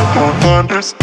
Wonders.